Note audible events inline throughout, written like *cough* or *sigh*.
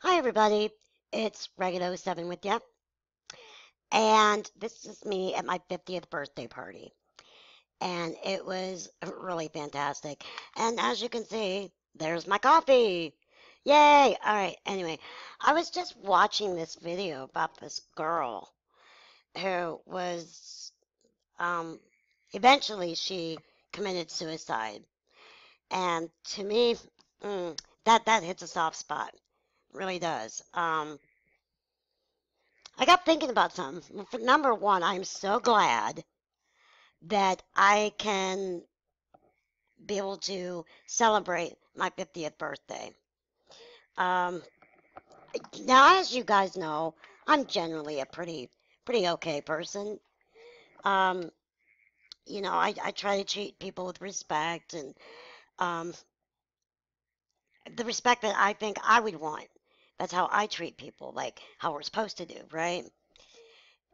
Hi, everybody. It's ragged07 with you. And this is me at my 50th birthday party. And it was really fantastic. And as you can see, there's my coffee. Yay! All right, anyway, I was just watching this video about this girl who was, um, eventually she committed suicide. And to me, mm, that, that hits a soft spot really does. Um, I got thinking about something. For number one, I'm so glad that I can be able to celebrate my 50th birthday. Um, now, as you guys know, I'm generally a pretty, pretty okay person. Um, you know, I, I try to treat people with respect and um, the respect that I think I would want that's how I treat people, like how we're supposed to do, right?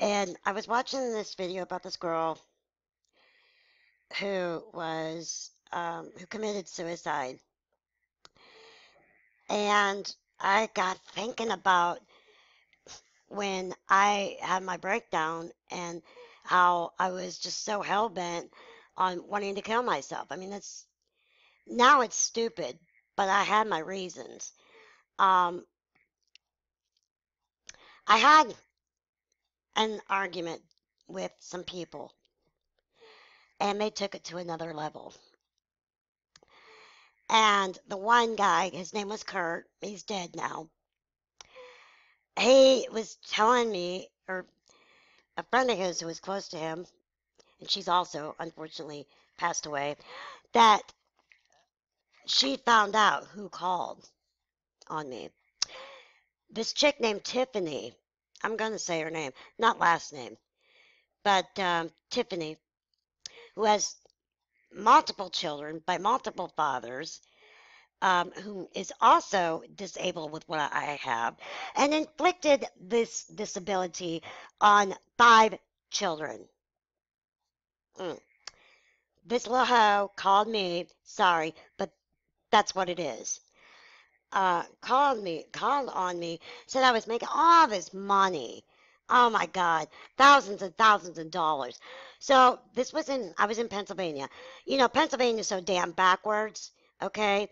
And I was watching this video about this girl who was um, who committed suicide, and I got thinking about when I had my breakdown and how I was just so hell bent on wanting to kill myself. I mean, it's now it's stupid, but I had my reasons. Um, I had an argument with some people, and they took it to another level. And the one guy, his name was Kurt, he's dead now. He was telling me, or a friend of his who was close to him, and she's also unfortunately passed away, that she found out who called on me this chick named Tiffany. I'm going to say her name, not last name, but um, Tiffany, who has multiple children by multiple fathers, um, who is also disabled with what I have, and inflicted this disability on five children. Mm. This little hoe called me, sorry, but that's what it is uh, called me, called on me, said I was making all this money. Oh my God, thousands and thousands of dollars. So this was in, I was in Pennsylvania. You know, Pennsylvania's so damn backwards, okay?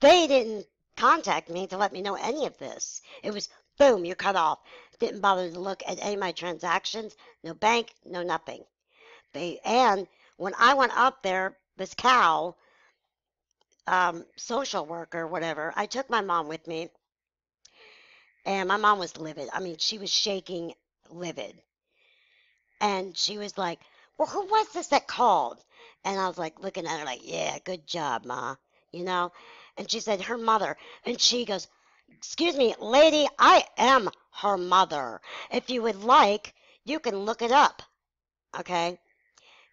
They didn't contact me to let me know any of this. It was boom, you're cut off. Didn't bother to look at any of my transactions, no bank, no nothing. They, and when I went up there, this cow, um, social worker, whatever, I took my mom with me. And my mom was livid. I mean, she was shaking livid. And she was like, Well, who was this that called? And I was like, looking at her like, Yeah, good job, Ma. You know? And she said, Her mother. And she goes, Excuse me, lady, I am her mother. If you would like, you can look it up. Okay?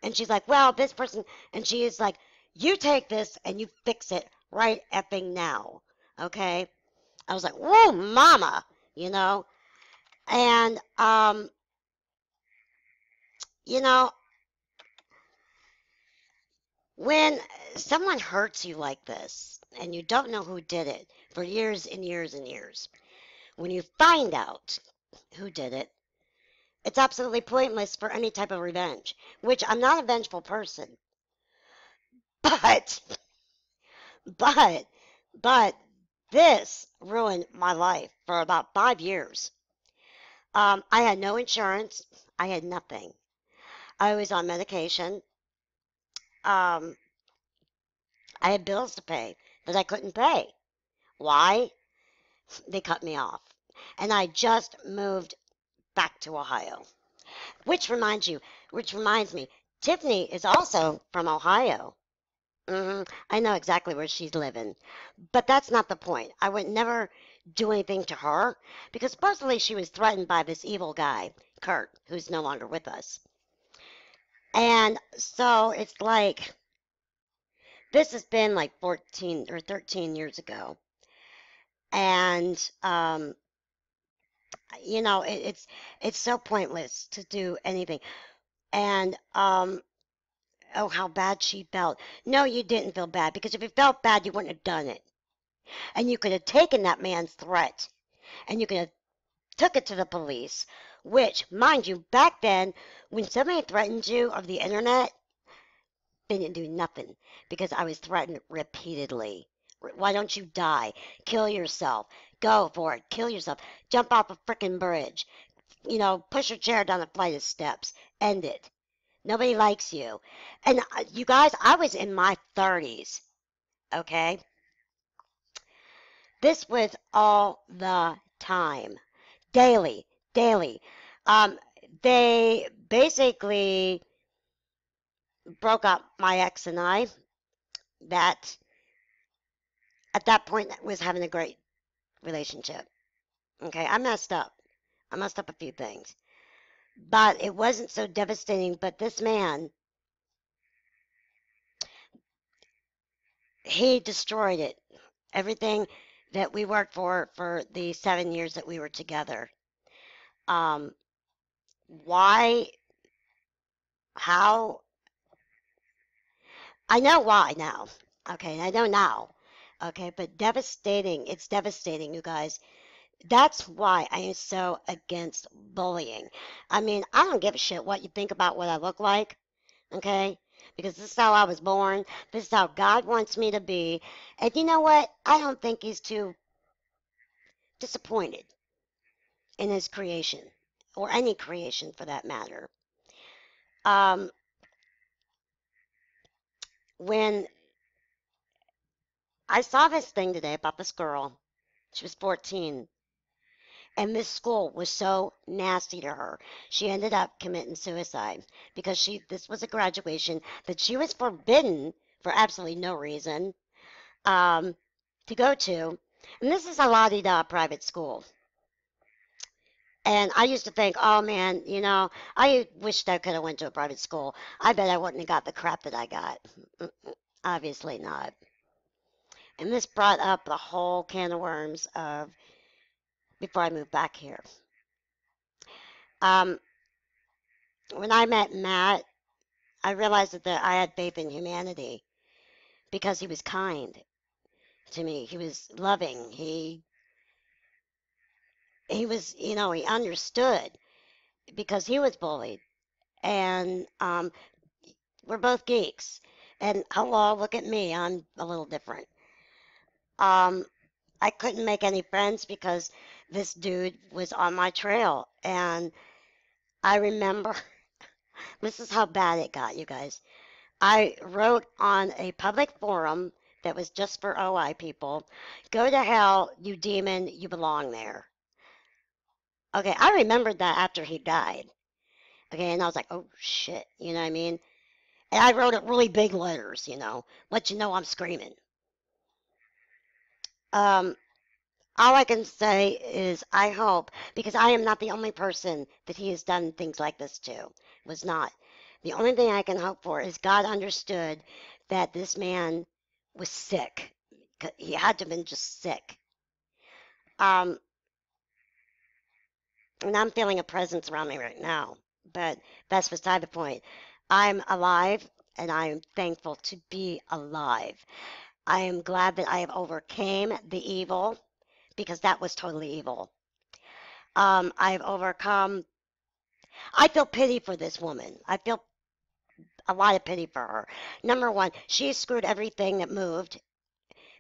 And she's like, Well, this person. And she is like, you take this and you fix it right effing now. Okay? I was like, whoa, mama, you know? And, um, you know, when someone hurts you like this and you don't know who did it for years and years and years, when you find out who did it, it's absolutely pointless for any type of revenge, which I'm not a vengeful person. But, but, but this ruined my life for about five years. Um, I had no insurance. I had nothing. I was on medication. Um, I had bills to pay that I couldn't pay. Why? They cut me off. And I just moved back to Ohio. Which reminds you, which reminds me, Tiffany is also from Ohio. Hmm I know exactly where she's living. But that's not the point. I would never do anything to her because supposedly she was threatened by this evil guy, Kurt, who's no longer with us. And so it's like this has been like 14 or 13 years ago. And um, you know, it, it's it's so pointless to do anything. And um, oh, how bad she felt. No, you didn't feel bad because if you felt bad, you wouldn't have done it. And you could have taken that man's threat and you could have took it to the police, which, mind you, back then, when somebody threatened you over the internet, they didn't do nothing because I was threatened repeatedly. Why don't you die? Kill yourself. Go for it. Kill yourself. Jump off a freaking bridge. You know, push your chair down a flight of steps. End it. Nobody likes you. And uh, you guys, I was in my 30s. Okay? This was all the time. Daily. Daily. Um, they basically broke up my ex and I. That at that point was having a great relationship. Okay, I messed up. I messed up a few things. But it wasn't so devastating. But this man, he destroyed it. Everything that we worked for for the seven years that we were together. Um, why? How? I know why now. Okay, I know now. Okay, but devastating. It's devastating, you guys. That's why I am so against bullying. I mean, I don't give a shit what you think about what I look like. Okay? Because this is how I was born. This is how God wants me to be. And you know what? I don't think He's too disappointed in His creation, or any creation for that matter. Um, when I saw this thing today about this girl. She was 14. And this school was so nasty to her. She ended up committing suicide because she this was a graduation that she was forbidden for absolutely no reason um, to go to. And this is a la di da private school. And I used to think, oh man, you know, I wished I could have went to a private school. I bet I wouldn't have got the crap that I got. Obviously not. And this brought up the whole can of worms of before I moved back here. Um, when I met Matt, I realized that I had faith in humanity because he was kind to me. He was loving. He he was, you know, he understood because he was bullied, and um, we're both geeks. And hello, look at me. I'm a little different. Um, I couldn't make any friends because this dude was on my trail. And I remember, *laughs* this is how bad it got, you guys. I wrote on a public forum that was just for OI people go to hell, you demon, you belong there. Okay, I remembered that after he died. Okay, and I was like, oh shit, you know what I mean? And I wrote it really big letters, you know, let you know I'm screaming. Um, all I can say is I hope, because I am not the only person that he has done things like this to, was not. The only thing I can hope for is God understood that this man was sick. He had to have been just sick. Um, and I'm feeling a presence around me right now, but that's beside the point. I'm alive, and I am thankful to be alive. I am glad that I have overcame the evil because that was totally evil. Um, I've overcome. I feel pity for this woman. I feel a lot of pity for her. Number one, she screwed everything that moved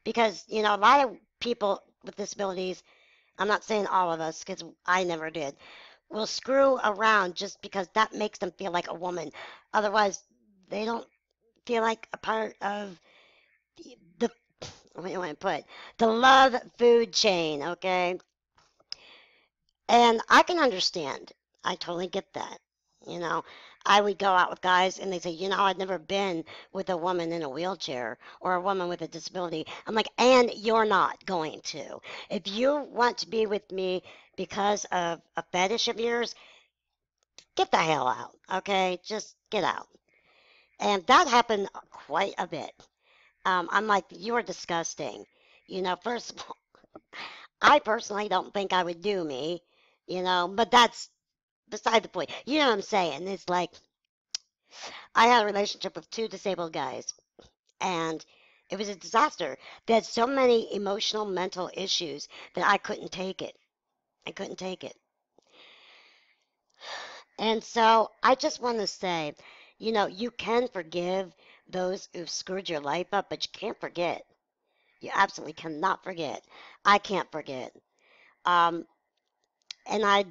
because, you know, a lot of people with disabilities, I'm not saying all of us because I never did, will screw around just because that makes them feel like a woman. Otherwise, they don't feel like a part of what do to put the love food chain okay? And i can understand. I totally get that you know? I would go out with guys and they say you know i've never been with a woman in a wheelchair or a woman with a disability. I'm like and you're not going to. If you want to be with me because of a fetish of yours get the hell out okay? Just get out. And that happened quite a bit um, I'm like, you're disgusting. You know, first of all, I personally don't think I would do me, you know, but that's beside the point. You know what I'm saying? It's like, I had a relationship with two disabled guys, and It was a disaster. They had so many emotional, mental issues that I couldn't take it. I couldn't take it. And so I just want to say, you know, you can forgive those who've screwed your life up, but you can't forget. You absolutely cannot forget. I can't forget. Um, and I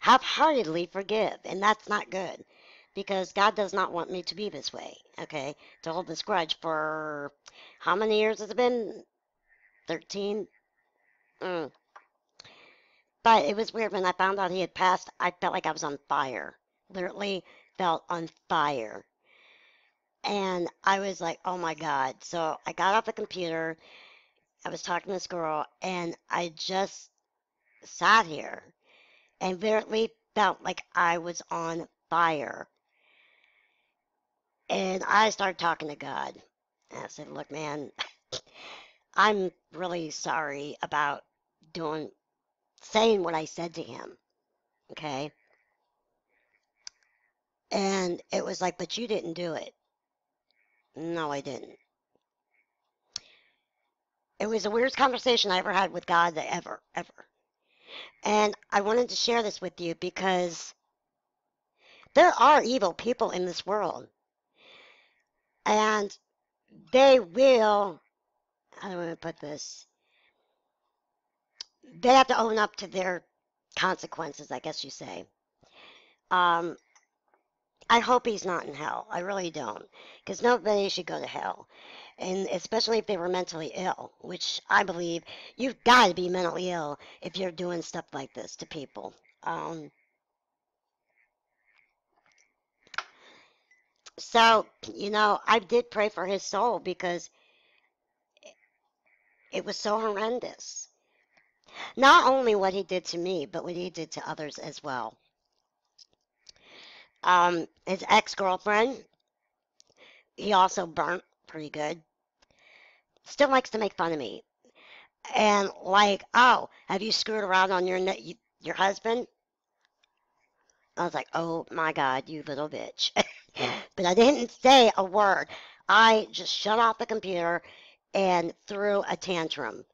half-heartedly forgive, and that's not good because God does not want me to be this way. Okay, to hold this grudge for how many years has it been? Thirteen. Mm. But it was weird when I found out he had passed. I felt like I was on fire. Literally felt on fire. And I was like, oh my God. So I got off the computer. I was talking to this girl, and I just sat here and literally felt like I was on fire. And I started talking to God. And I said, look, man, *laughs* I'm really sorry about doing, saying what I said to him. Okay. And it was like, but you didn't do it. No, I didn't. It was the weirdest conversation I ever had with God ever, ever. And I wanted to share this with you because there are evil people in this world. And they will, how do I put this? They have to own up to their consequences, I guess you say. Um, I hope he's not in hell. I really don't. Because nobody should go to hell. And especially if they were mentally ill, which I believe you've got to be mentally ill if you're doing stuff like this to people. Um, so, you know, I did pray for his soul because it was so horrendous. Not only what he did to me, but what he did to others as well. Um, his ex-girlfriend, he also burnt pretty good. Still likes to make fun of me. And like, oh, have you screwed around on your your husband? I was like, oh my God, you little bitch. *laughs* but I didn't say a word. I just shut off the computer and threw a tantrum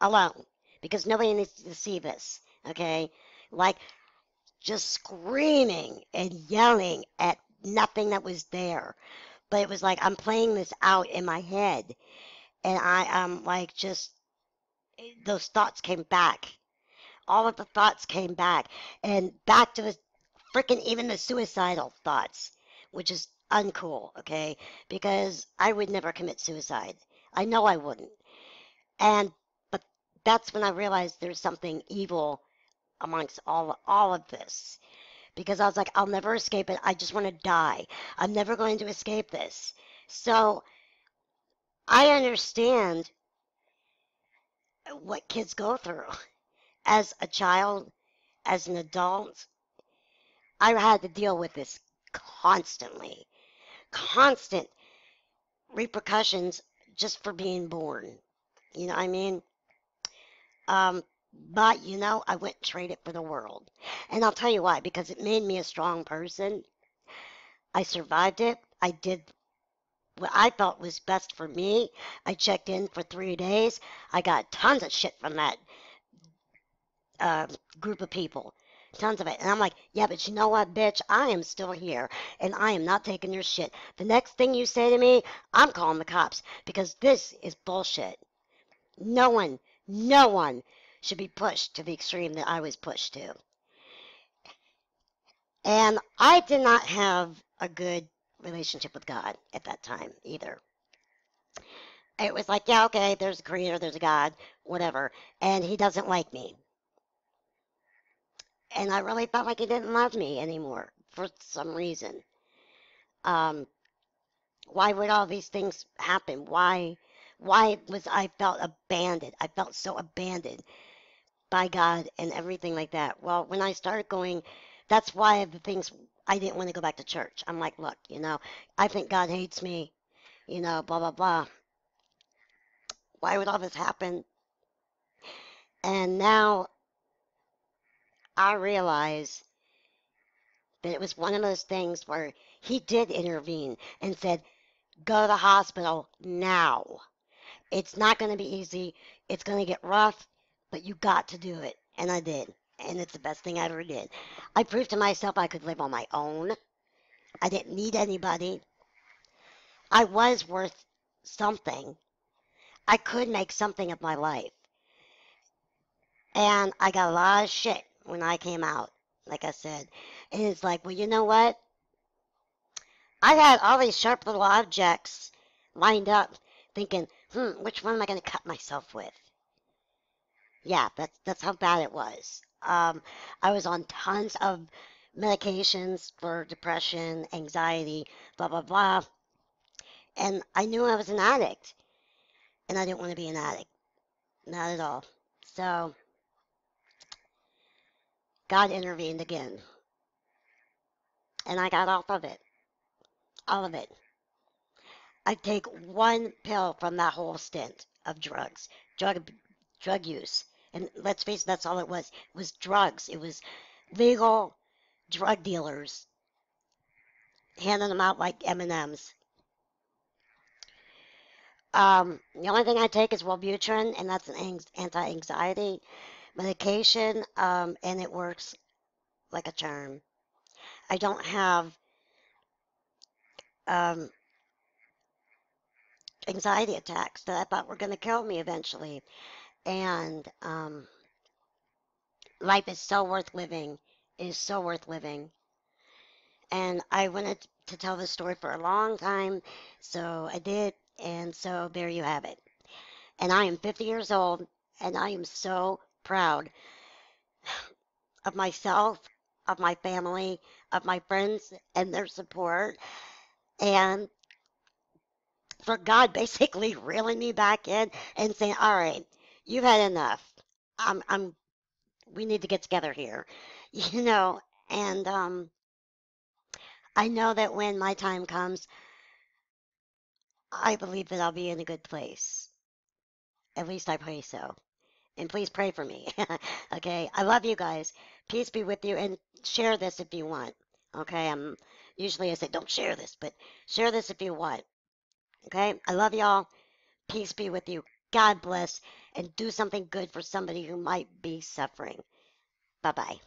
alone because nobody needs to see this. Okay? Like, just screaming and yelling at nothing that was there. But it was like I'm playing this out in my head. And I am um, like just those thoughts came back. All of the thoughts came back. And back to the freaking even the suicidal thoughts, which is uncool, okay? Because I would never commit suicide. I know I wouldn't. And but that's when I realized there's something evil amongst all all of this because I was like, I'll never escape it. I just want to die. I'm never going to escape this. So I understand what kids go through as a child, as an adult. I had to deal with this constantly, constant repercussions just for being born. You know what I mean? Um, but, you know, I wouldn't trade it for the world. And I'll tell you why, because it made me a strong person. I survived it. I did what I felt was best for me. I checked in for three days. I got tons of shit from that uh, group of people. Tons of it. And I'm like, yeah, but you know what, bitch? I am still here, and I am not taking your shit. The next thing you say to me, I'm calling the cops, because this is bullshit. No one, no one should be pushed to the extreme that I was pushed to. And I did not have a good relationship with God at that time either. It was like, yeah, okay, there's a creator, there's a God, whatever, and he doesn't like me. And I really felt like he didn't love me anymore for some reason. Um, why would all these things happen? Why, why was I felt abandoned? I felt so abandoned by God and everything like that. Well, when I started going, that's why the things I didn't want to go back to church. I'm like, look, you know, I think God hates me, you know, blah, blah, blah. Why would all this happen? And now I realize that it was one of those things where he did intervene and said, Go to the hospital now. It's not going to be easy. It's going to get rough, but you got to do it. And I did. And it's the best thing I ever did. I proved to myself I could live on my own. I didn't need anybody. I was worth something. I could make something of my life. And I got a lot of shit when I came out, like I said. And it's like, well, you know what? I had all these sharp little objects lined up, thinking, hmm, which one am I going to cut myself with? Yeah, that's that's how bad it was. Um, I was on tons of medications for depression, anxiety, blah blah blah, and I knew I was an addict, and I didn't want to be an addict, not at all. So God intervened again, and I got off of it, all of it. I take one pill from that whole stint of drugs, drug drug use. And let's face it, that's all it was. It was drugs. It was legal drug dealers handing them out like M&Ms. Um, the only thing I take is Wellbutrin, and that's an anti-anxiety medication, um, and it works like a charm. I don't have um, anxiety attacks that I thought were going to kill me eventually. And um, life is so worth living, it is so worth living. And I wanted to tell this story for a long time, so I did. And so there you have it. And I am 50 years old, and I am so proud of myself, of my family, of my friends, and their support. And for God basically *laughs* reeling me back in and saying, "All right, you've had enough. I'm, I'm, we need to get together here," *laughs* you know. And um, I know that when my time comes, I believe that I'll be in a good place. At least I pray so. And please pray for me. *laughs* okay, I love you guys. Peace be with you, and share this if you want. Okay, I'm usually I say don't share this, but share this if you want. Okay? I love y'all. Peace be with you. God bless. And do something good for somebody who might be suffering. Bye bye.